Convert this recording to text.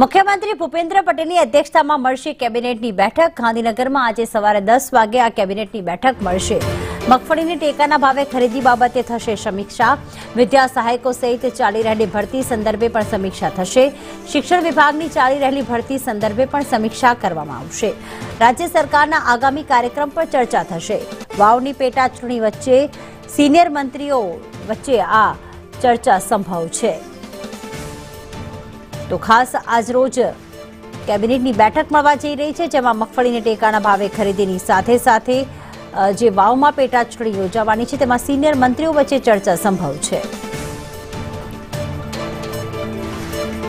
મુખ્યમંત્રી ભૂપેન્દ્ર પટેલની અધ્યક્ષતામાં મળશે કેબિનેટની બેઠક. ગાંધીનગરમાં આજે સવારે દસ વાગે આ કેબિનેટની બેઠક મળશે. મગફળીની ટેકાના ભાવે ખરીદી બાબતે થશે સમીક્ષા. વિદ્યા સહાયકો સહિત ચાલી રહેલી ભરતી સંદર્ભે પણ સમીક્ષા થશે. શિક્ષણ વિભાગની ચાલી રહેલી ભરતી સંદર્ભે પણ સમીક્ષા કરવામાં આવશે. રાજ્ય સરકારના આગામી કાર્યક્રમ પર ચર્ચા થશે. વાવની પેટા ચૂંટણી વચ્ચે સિનિયર મંત્રીઓ વચ્ચે આ ચર્ચા સંભવ છે. તો ખાસ આજરોજ કેબિનેટની બેઠક મળવા જઈ રહી છે, જેમાં મગફળીને ટેકાના ભાવે ખરીદીની સાથે સાથે જે વાવમાં પેટાચૂંટણી યોજાવાની છે, તેમાં સિનિયર મંત્રીઓ વચ્ચે ચર્ચા સંભવ છે.